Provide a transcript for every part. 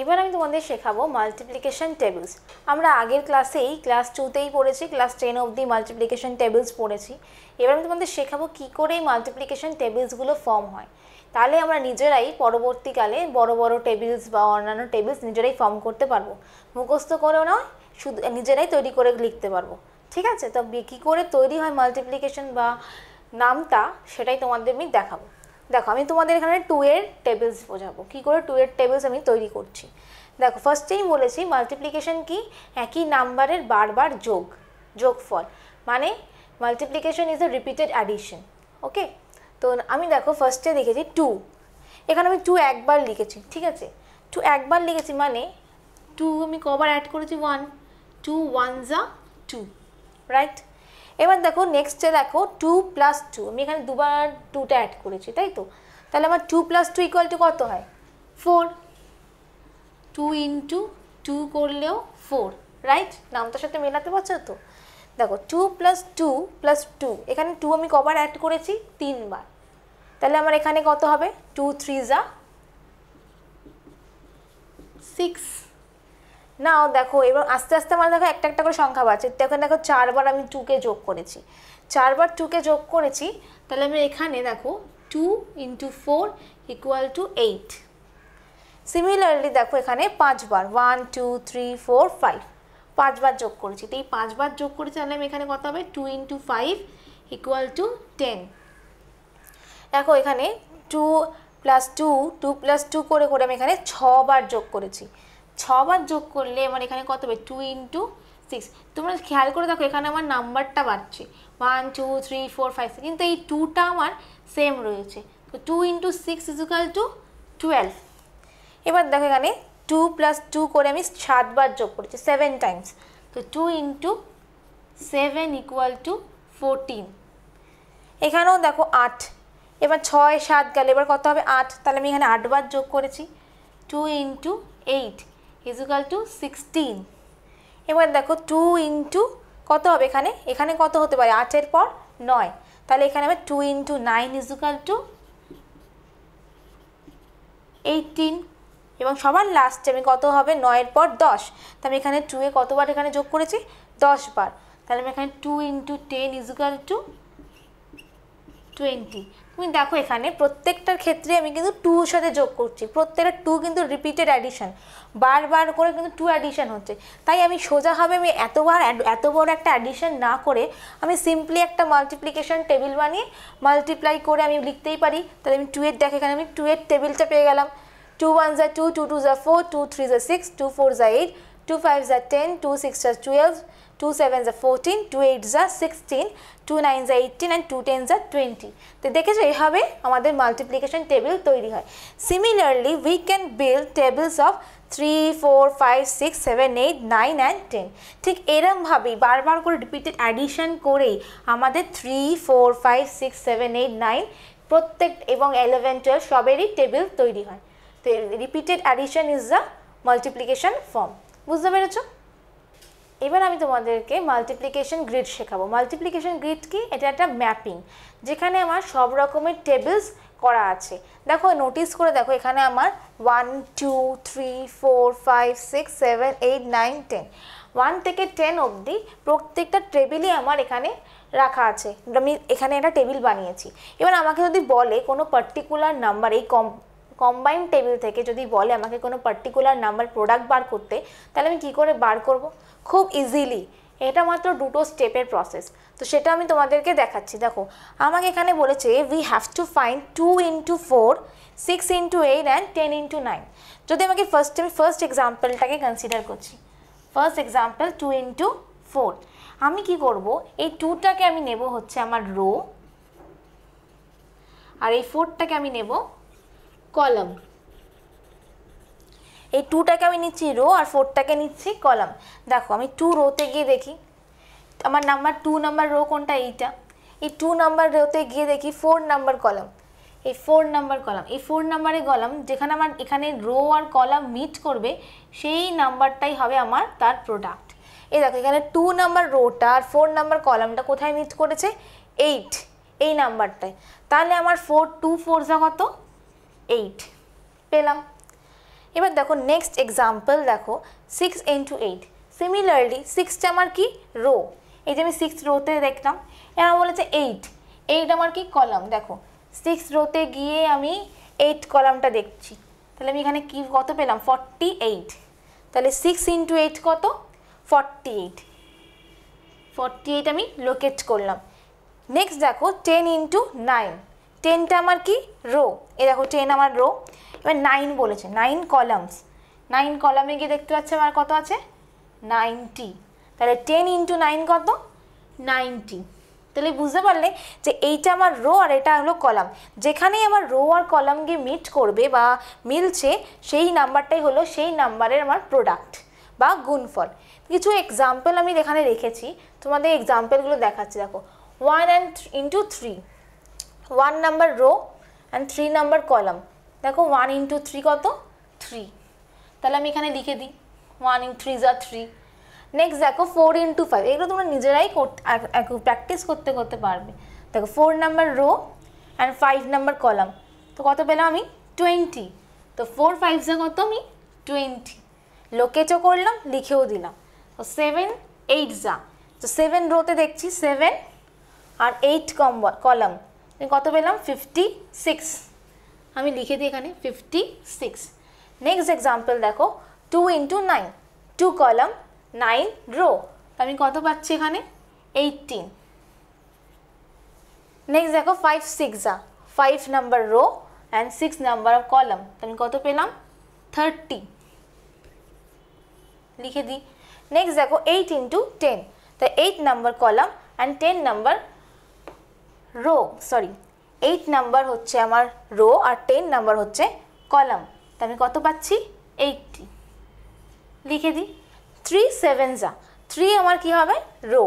এবার আমি তোমাদের শেখাবো মাল্টিপ্লিকেশন টেবিলস আমরা আগের ক্লাসেই ক্লাস টুতেই পড়েছি ক্লাস টেন অবধি মাল্টিপ্লিকেশন টেবিলস পড়েছি। এবার আমি তোমাদের শেখাবো কী করে এই মাল্টিপ্লিকেশন টেবিলসগুলো ফর্ম হয়। তাহলে আমরা নিজেরাই পরবর্তীকালে বড় বড় টেবিলস বা অন্যান্য টেবিলস নিজেরাই ফর্ম করতে পারব। মুখস্থ করেও নয়, শুধু নিজেরাই তৈরি করে লিখতে পারব। ঠিক আছে? তো কী করে তৈরি হয় মাল্টিপ্লিকেশন বা নামটা সেটাই তোমাদের আমি দেখাবো। দেখো, আমি তোমাদের এখানে টু এর টেবিলস বোঝাবো। কী করে টু এর টেবিলস আমি তৈরি করছি? দেখো ফার্স্টেই বলেছি মাল্টিপ্লিকেশন কি? একই নাম্বারের বারবার যোগ যোগ যোগফল। মানে multiplication is a repeated addition okay তো আমি দেখো ফার্স্টে দেখেছি টু এখানে আমি টু একবার লিখেছি, ঠিক আছে? টু একবার লিখেছি মানে টু আমি কবার অ্যাড করেছি ওয়ান টু ওয়ান যা টু রাইট এবার দেখো নেক্সটে দেখো টু প্লাস টু আমি এখানে দুবার টুটা অ্যাড করেছি, তাই তো? তাহলে আমার two plus two equal to কত হয়? ফোর টু ইন্টু টু করলেও ফোর রাইট নামটার সাথে মেলাতে পারছ তো? দেখো two plus two plus two এখানে টু আমি কবার অ্যাড করেছি তিনবার। তাহলে আমার এখানে কত হবে? টু থ্রি যা সিক্স নাও দেখো, এবার আস্তে আস্তে আমার দেখো একটা একটা করে সংখ্যা বাড়ছে। দেখো দেখো চারবার আমি টুকে যোগ করেছি। চারবার টুকে যোগ করেছি, তাহলে আমি এখানে দেখো two into four equal to eight similarly দেখো এখানে পাঁচবার one two three four five পাঁচবার যোগ করেছি। তো এই পাঁচবার যোগ করেছি, তাহলে আমি এখানে কত হবে? Two into five equal to ten দেখো এখানে two plus two two plus two করে করে আমি এখানে ছবার যোগ করেছি। ছবার যোগ করলে আমার এখানে কত হবে? টু ইন্টু সিক্স তোমরা খেয়াল করে দেখো, এখানে আমার নাম্বারটা বাড়ছে। One two three four five six কিন্তু এই টুটা আমার সেম রয়েছে। তো two into six equal to twelve এবার দেখো এখানে টু প্লাস টু করে আমি সাতবার যোগ করেছি সেভেন টাইমস তো two into seven equal to fourteen এখানেও দেখো আট। এবার ছয়, সাত গেলে। এবার কত হবে? আট। তাহলে আমি এখানে আটবার যোগ করেছি। Two into eight equal to sixteen এবার দেখো টু ইন্টু কত হবে এখানে? এখানে কত হতে পারে? আটের পর নয়। তাহলে এখানে হবে two into nine equal to eighteen এবং সবার লাস্টে আমি কত হবে? নয়ের পর দশ। তো আমি এখানে টুয়ে কতবার এখানে যোগ করেছি? দশ বার তাহলে আমি এখানে two into ten equal to twenty তুমি দেখো এখানে প্রত্যেকটার ক্ষেত্রে আমি কিন্তু টুর সাথে যোগ করছি। প্রত্যেকটা টু কিন্তু রিপিটেড অ্যাডিশন বারবার করে কিন্তু টু অ্যাডিশন হচ্ছে। তাই আমি সোজাভাবে আমি এতবার এত বড় একটা অ্যাডিশন না করে আমি সিম্পলি একটা মাল্টিপ্লিকেশন টেবিল বানিয়ে মাল্টিপ্লাই করে আমি লিখতেই পারি। তাহলে আমি টু এর দেখে, এখানে আমি টু এর টেবিলটা পেয়ে গেলাম। টু ওয়ান যা টু টু টু যা ফোর টু থ্রি যা সিক্স টু ফোর যা এইট টু ফাইভ যা টেন টু সিক্স যা টুয়েলভ টু সেভেন যা ফোরটিন টু এইট যা সিক্সটিন টু নাইন যা এইটিন অ্যান্ড টু টেন যা টোয়েন্টি তো দেখেছ এভাবে আমাদের মাল্টিপ্লিকেশন টেবিল তৈরি হয়। Similarly we can build tables of three four five six seven eight nine and ten ঠিক এরমভাবেই বারবার করে রিপিটেড অ্যাডিশন করেই আমাদের three four five six seven eight nine প্রত্যেক এবং ইলেভেন টুয়েলভ সবেরই টেবিল তৈরি হয়। তো repeated addition is the multiplication form বুঝতে পেরেছ? এবার আমি তোমাদেরকে মাল্টিপ্লিকেশন গ্রিড শেখাবো। মাল্টিপ্লিকেশন গ্রিড কি? এটা একটা ম্যাপিং যেখানে আমার সব রকমের টেবিলস করা আছে। দেখো নোটিস করে দেখো, এখানে আমার one two three four five six seven eight nine ten one থেকে টেন অবধি প্রত্যেকটা টেবিলই আমার এখানে রাখা আছে। আমি এখানে একটা টেবিল বানিয়েছি। এবার আমাকে যদি বলে কোনো পার্টিকুলার নাম্বার এই কম কম্বাইন টেবিল থেকে যদি বলে আমাকে কোনো পার্টিকুলার নাম্বার প্রোডাক্ট বার করতে, তাহলে আমি কী করে বার করব? খুব ইজিলি এটা মাত্র দুটো স্টেপের প্রসেস তো সেটা আমি তোমাদেরকে দেখাচ্ছি। দেখো, আমাকে এখানে বলেছে we have to find two into four six into eight and ten into nine যদি আমাকে ফার্স্ট আমি ফার্স্ট এক্সাম্পলটাকে কনসিডার করছি। First example two into four আমি কি করব? এই টুটাকে আমি নেব হচ্ছে আমার রো আর এই ফোরটাকে আমি নেব কলম। এই টুটাকে আমি নিচ্ছি রো আর ফোরটাকে নিচ্ছি কলাম। দেখো, আমি টু রোতে গিয়ে দেখি, আমার নাম্বার টু নাম্বার রো কোনটা, এইটা? এই টু নাম্বার রোতে গিয়ে দেখি ফোর নাম্বার কলাম। এই ফোর নাম্বার কলাম, এই ফোর নাম্বারে কলাম, যেখানে আমার, এখানে রো আর কলাম মিট করবে, সেই নাম্বারটাই হবে আমার তার প্রোডাক্ট এই দেখো, এখানে টু নাম্বার রোটা আর ফোর নাম্বার কলামটা কোথায় মিট করেছে? এইট এই নাম্বারটায় তাহলে আমার ফোর টু ফোর যা কত? এইট পেলাম। এবার দেখো নেক্সট এক্সাম্পল দেখো সিক্স ইন্টু এইট সিমিলারলি সিক্সটা আমার কি? রো এই যে আমি সিক্স রোতে দেখলাম, এরা বলেছে এইট এইট আমার কি? কলাম দেখো সিক্স রোতে গিয়ে আমি এইট কলামটা দেখছি। তাহলে আমি এখানে কি, কত পেলাম? ফর্টি এইট তাহলে সিক্স ইন্টু এইট কত? ফর্টি এইট ফর্টি এইট আমি লোকেট করলাম। নেক্সট দেখো টেন ইন্টু নাইন টেনটা আমার কি? রো এ দেখো টেন আমার রো এবার নাইন বলেছে নাইন কলামস নাইন কলামে গিয়ে দেখতে পাচ্ছি আমার কত আছে? নাইনটি তাহলে টেন ইন্টু নাইন কত? নাইনটি তাহলে বুঝতে পারলে যে এইটা আমার রো আর এটা হলো কলাম যেখানেই আমার রো আর কলাম গিয়ে মিট করবে বা মিলছে, সেই নাম্বারটাই হলো সেই নাম্বারের আমার প্রোডাক্ট বা গুণফল. কিছু এক্সাম্পল আমি এখানে রেখেছি। তোমাদের এক্সাম্পলগুলো দেখাচ্ছি। দেখো one and into three one number row and three number column দেখো ওয়ান ইন্টু থ্রি কত? থ্রি তাহলে আমি এখানে লিখে দিই। ওয়ান ইন থ্রি যা থ্রি নেক্সট দেখো ফোর ইন্টু ফাইভ এগুলো তোমরা নিজেরাই প্র্যাকটিস করতে করতে পারবে। দেখো four number row and five number column তো কত পেলাম আমি? টোয়েন্টি তো ফোর ফাইভ যা কত আমি? টোয়েন্টি লোকেচও করলাম, লিখেও দিলাম। তো সেভেন এইট যা। তো সেভেন রোতে দেখছি সেভেন আর এইট কম কলাম কত পেলাম? ফিফটি সিক্স আমি লিখে দিই এখানে ফিফটি সিক্স নেক্সট এক্সাম্পল দেখো two into nine two column nine row আমি কত পাচ্ছি এখানে? এইটিন নেক্সট দেখো ফাইভ সিক্স যা five number row and six number of column আমি কত পেলাম? থার্টি লিখে দিই। নেক্সট দেখো এইট ইন্টু টেন তো eight number column and ten number row sorry eight number হচ্ছে আমার রো আর টেন নাম্বার হচ্ছে কলাম তা আমি কত পাচ্ছি? এইটটি লিখে দিই। থ্রি সেভেন যা থ্রি আমার কি হবে? রো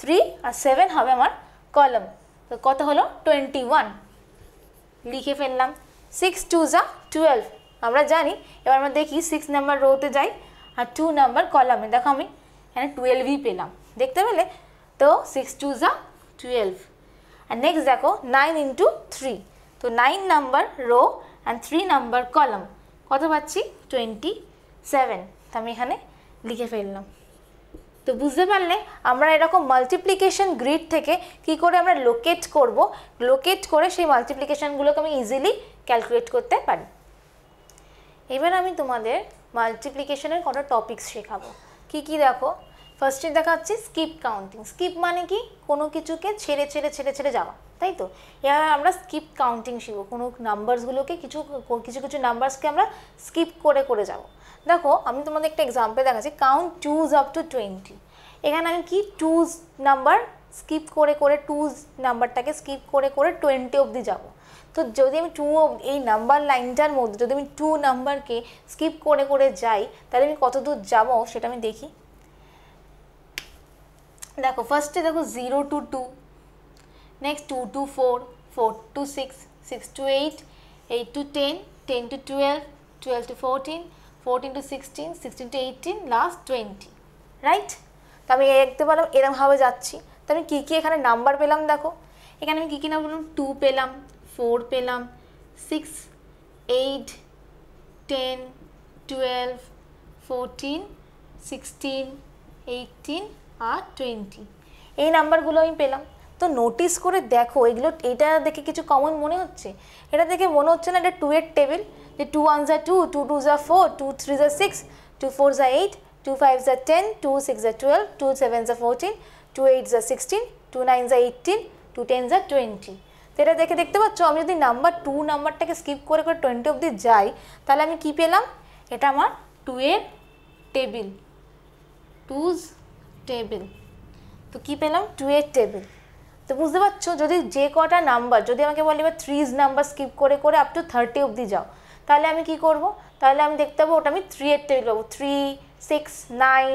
থ্রি আর সেভেন হবে আমার কলাম তো কত হলো? টোয়েন্টি ওয়ান লিখে ফেললাম। সিক্স টু যা টুয়েলভ আমরা জানি, এবার আমরা দেখি সিক্স নাম্বার রোতে যাই আর টু নাম্বার কলামে দেখো আমি এখানে টুয়েলভই পেলাম। দেখতে পেলে? তো সিক্স টু যা টুয়েলভ আর নেক্সট দেখো নাইন ইন্টু থ্রি তো nine number row and three number column কত পাচ্ছি? টোয়েন্টি সেভেন তো আমি এখানে লিখে ফেললাম। তো বুঝতে পারলে আমরা এরকম মাল্টিপ্লিকেশন গ্রিড থেকে কি করে আমরা লোকেট করব? লোকেট করে সেই মাল্টিপ্লিকেশানগুলোকে আমি ইজিলি ক্যালকুলেট করতে পারি। এবার আমি তোমাদের মাল্টিপ্লিকেশনের কটা টপিকস শেখাবো। কি কি দেখো? ফার্স্টে দেখা হচ্ছে স্কিপ কাউন্টিং স্কিপ মানে কি? কোনো কিছুকে ছেড়ে ছেড়ে ছেড়ে ছেড়ে যাওয়া, তাই তো? এভাবে আমরা স্কিপ কাউন্টিং শিখব। কোনো নাম্বারসগুলোকে কিছু কিছু কিছু নাম্বারসকে আমরা স্কিপ করে করে যাব। দেখো, আমি তোমাদের একটা এক্সাম্পল দেখাচ্ছি। Count twos up to twenty এখানে আমি কি টুজ নাম্বার স্কিপ করে করে টুজ নাম্বারটাকে স্কিপ করে করে টোয়েন্টি অবধি যাব। তো যদি আমি টু এই নাম্বার লাইনটার মধ্যে যদি আমি টু নাম্বারকে স্কিপ করে করে যাই, তাহলে আমি কত দূর যাব সেটা আমি দেখি। দেখো ফার্স্টে দেখো zero to two next two to four four to six six to eight eight to ten ten to twelve twelve to fourteen fourteen to sixteen sixteen to eighteen last twenty right তো আমি দেখতে পেলাম এরমভাবে যাচ্ছি। তো আমি কী কী এখানে নাম্বার পেলাম দেখো? এখানে আমি কী কী নাম্বার পেলাম? টু পেলাম ফোর পেলাম six eight ten twelve fourteen sixteen eighteen আর টোয়েন্টি এই নাম্বারগুলো আমি পেলাম। তো নোটিস করে দেখো, এগুলো, এটা দেখে কিছু কমন মনে হচ্ছে? এটা দেখে মনে হচ্ছে না এটা টু এর টেবিল যে টু ওয়ান যা টু টু টু যা ফোর টু থ্রি যা সিক্স টু ফোর যা এইট টু ফাইভ যা টেন টু সিক্স যা টুয়েলভ টু সেভেন যা ফোরটিন টু এইট যা সিক্সটিন টু নাইন যা এইটিন টু টেন যা টোয়েন্টি তো এটা দেখে দেখতে পাচ্ছ? আমি যদি নাম্বার টু নাম্বারটাকে স্কিপ করে করে টোয়েন্টি অবধি যাই, তাহলে আমি কি পেলাম? এটা আমার টু এর টেবিল টুজ টেবিল। তো কী পেলাম? টু এর টেবিল। তো বুঝতে পারছ, যদি যে কটা নাম্বার যদি আমাকে বলে এবার থ্রিজ নাম্বার স্কিপ করে করে আপ টু থার্টি অবধি যাও, তাহলে আমি কি করব? তাহলে আমি দেখতে পাবো ওটা আমি থ্রি এর টেবিল পাবো। থ্রি সিক্স নাইন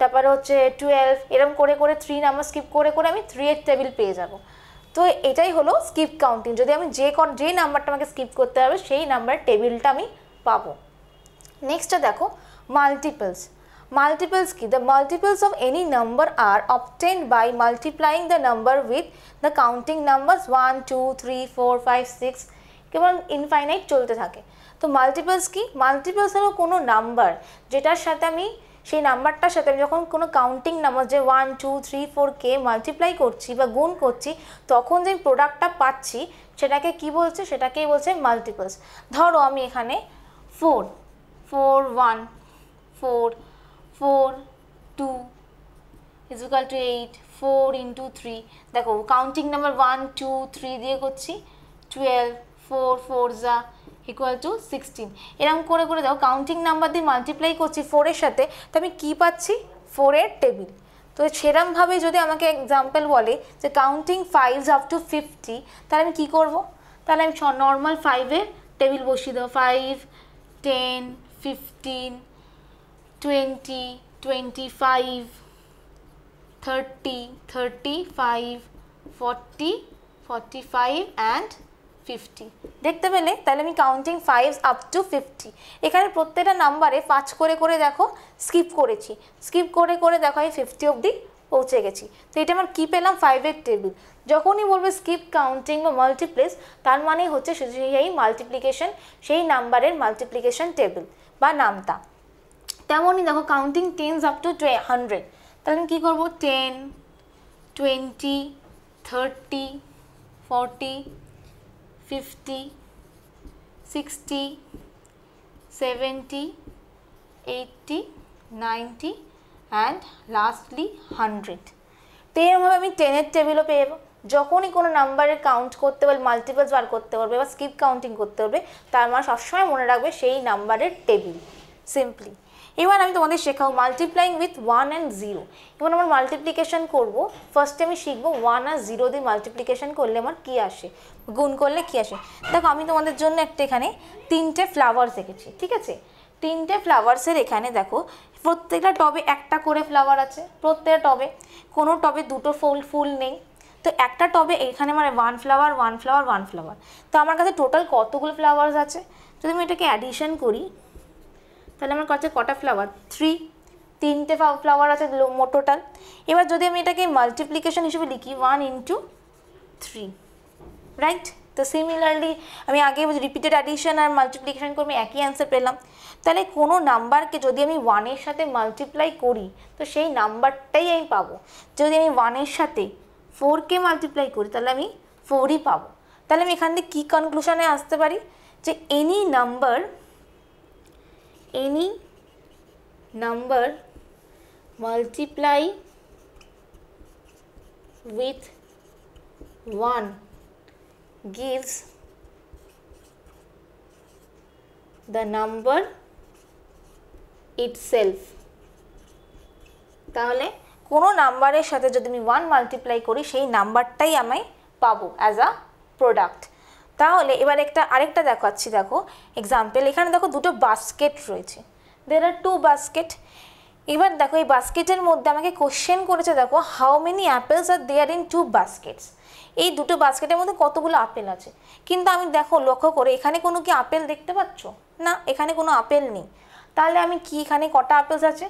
তারপরে হচ্ছে টুয়েলভ এরকম করে করে থ্রি নাম্বার স্কিপ করে করে আমি থ্রি এর টেবিল পেয়ে যাব। তো এটাই হলো স্কিপ কাউন্টিং যদি আমি যে যে নাম্বারটা আমাকে স্কিপ করতে হবে, সেই নাম্বারের টেবিলটা আমি পাবো। নেক্সটটা দেখো multiples Multiples key. The multiples of any number are obtained by multiplying the number with the counting numbers 1, 2, 3, 4, 5, 6 কেবল ইনফাইনাইট চলতে থাকে। তো মাল্টিপলস কি মাল্টিপলস হলো কোনো নাম্বার যেটার সাথে আমি সেই নাম্বারটার সাথে আমি যখন কোনো কাউন্টিং নাম্বার যে ওয়ান টু থ্রি ফোর কে মাল্টিপ্লাই করছি বা গুণ করছি তখন যে প্রোডাক্টটা পাচ্ছি সেটাকে কি বলছে? সেটাকেই বলছে মাল্টিপলস ধরো আমি এখানে four four one four four two is equal to eight four into three দেখো counting number one two three দিয়ে করছি টুয়েলভ ফোর ফোর যা ইকুয়াল টু সিক্সটিন এরকম করে করে দাও কাউন্টিং নাম্বার দিয়ে মাল্টিপ্লাই করছি ফোরের সাথে, তো আমি কী পাচ্ছি? ফোরের টেবিল তো সেরমভাবে যদি আমাকে এক্সাম্পল বলে যে counting fives up to fifty তাহলে আমি কী করব? তাহলে আমি নর্মাল ফাইভের টেবিল বসিয়ে দেবো five ten fifteen twenty twenty five thirty thirty five forty forty five and fifty দেখতে পেলে? তাহলে আমি counting five up to fifty এখানে প্রত্যেকটা নাম্বারে পাঁচ করে করে দেখো স্কিপ করেছি। স্কিপ করে করে দেখো, আমি ফিফটি অবধি পৌঁছে গেছি। তো এটা আমার কী পেলাম? ফাইভের টেবিল যখনই বলবে স্কিপ কাউন্টিং বা মাল্টিপ্লেস তার মানে হচ্ছে, সেই মাল্টিপ্লিকেশন সেই নাম্বারের মাল্টিপ্লিকেশন টেবিল বা নামতা। তেমনই দেখো counting tens up to hundred তাহলে আমি কী করব? Ten twenty thirty forty fifty sixty seventy eighty ninety and lastly hundred তো এরমভাবে আমি টেনের টেবিলও পেয়ে যাব। যখনই কোনো নাম্বারের কাউন্ট করতে পারবে মাল্টিপলস বার করতে পারবে বা স্কিপ কাউন্টিং করতে পারবে, তার মানে সবসময় মনে রাখবে সেই নাম্বারের টেবিল সিম্পলি এবার আমি তোমাদের শেখাবো multiplying with one and zero এবার আমার মাল্টিপ্লিকেশন করব। ফার্স্টে আমি শিখব ওয়ান আর জিরো দিয়ে মাল্টিপ্লিকেশন করলে আমার কী আসে? গুণ করলে কী আসে? দেখো, আমি তোমাদের জন্য একটা এখানে তিনটে ফ্লাওয়ার্স এঁকেছি, ঠিক আছে? তিনটে ফ্লাওয়ার্সের এখানে দেখো, প্রত্যেকটা টবে একটা করে ফ্লাওয়ার আছে, প্রত্যেকটা টবে। কোনো টবে দুটো ফুল ফুল নেই। তো একটা টবে এখানে মানে one flower one flower one flower তো আমার কাছে টোটাল কতগুলো ফ্লাওয়ার্স আছে? যদি আমি এটাকে অ্যাডিশন করি তাহলে আমার কাছে কটা ফ্লাওয়ার থ্রি তিনটে ফ্লাওয়ার আছে মোট টোটাল এবার যদি আমি এটাকে মাল্টিপ্লিকেশন হিসেবে লিখি ওয়ান ইন্টু থ্রি রাইট তো সিমিলারলি আমি আগে রিপিটেড অ্যাডিশন আর মাল্টিপ্লিকেশন করে আমি একই অ্যান্সার পেলাম। তাহলে কোনো নাম্বারকে যদি আমি ওয়ানের সাথে মাল্টিপ্লাই করি, তো সেই নাম্বারটাই আমি পাবো। যদি আমি ওয়ানের সাথে ফোরকে মাল্টিপ্লাই করি, তাহলে আমি ফোরই পাবো। তাহলে আমি এখান থেকে কী কনক্লুশনে আসতে পারি? যে any number any number multiply with 1 gives the number itself. তাহলে কোনো নাম্বারের সাথে যদি আমি ওয়ান মাল্টিপ্লাই করি, সেই নাম্বারটাই আমি পাবো অ্যাজ আ প্রোডাক্ট তাহলে এবার একটা, আরেকটা দেখাচ্ছি, দেখো এক্সাম্পল এখানে দেখো দুটো বাস্কেট রয়েছে। দের আর টু বাস্কেট এবার দেখো, এই বাস্কেটের মধ্যে আমাকে কোশ্চেন করেছে, দেখো how many apples are there in two baskets এই দুটো বাস্কেটের মধ্যে কতগুলো আপেল আছে? কিন্তু আমি, দেখো, লক্ষ্য করে, এখানে কোনো কি আপেল দেখতে পাচ্ছ? না, এখানে কোনো আপেল নেই। তাহলে আমি কি, এখানে কটা আপেলস আছে?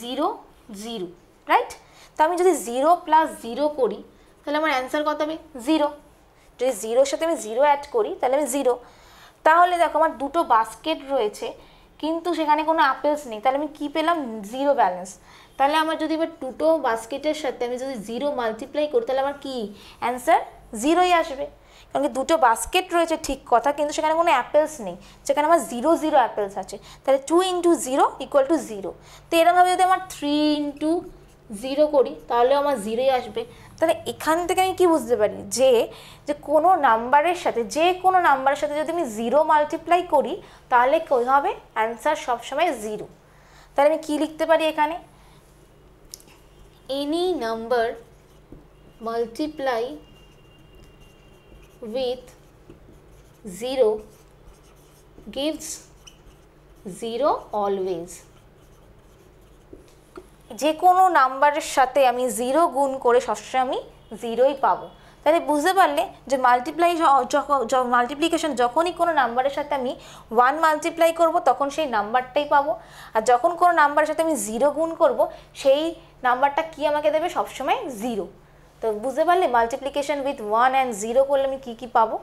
জিরো জিরো রাইট তো আমি যদি জিরো প্লাস জিরো করি, তাহলে আমার অ্যান্সার কত হবে? জিরো যদি জিরোর সাথে আমি জিরো অ্যাড করি, তাহলে আমি জিরো তাহলে দেখো আমার দুটো বাস্কেট রয়েছে, কিন্তু সেখানে কোনো আপেলস নেই। তাহলে আমি কী পেলাম? জিরো ব্যালেন্স তাহলে আমার যদি এবার দুটো বাস্কেটের সাথে আমি যদি জিরো মাল্টিপ্লাই করি, তাহলে আমার কি? অ্যান্সার জিরোই আসবে। কারণ কি দুটো বাস্কেট রয়েছে ঠিক কথা, কিন্তু সেখানে কোনো অ্যাপেলস নেই। সেখানে আমার জিরো জিরো অ্যাপেলস আছে। তাহলে two into zero equal to zero তো এরমভাবে যদি আমার থ্রি ইন্টু জিরো করি, তাহলেও আমার জিরোই আসবে। তাহলে এখান থেকে আমি কি বুঝতে পারি? যে যে কোনো নাম্বারের সাথে, যে কোনো নাম্বারের সাথে যদি আমি জিরো মাল্টিপ্লাই করি, তাহলে কী হবে? অ্যান্সার সবসময় জিরো তাহলে আমি কি লিখতে পারি এখানে? Any number multiply with 0 gives 0 always যে কোনো নাম্বারের সাথে আমি জিরো গুণ করে সবসময় আমি জিরোই পাবো। তাহলে বুঝতে পারলে যে মাল্টিপ্লাই যখন মাল্টিপ্লিকেশন যখনই কোনো নাম্বারের সাথে আমি ওয়ান মাল্টিপ্লাই করব, তখন সেই নাম্বারটাই পাবো। আর যখন কোনো নাম্বারের সাথে আমি জিরো গুণ করব, সেই নাম্বারটা কি আমাকে দেবে? সবসময় জিরো তো বুঝতে পারলে multiplication with one and zero করলে আমি কী কী পাবো?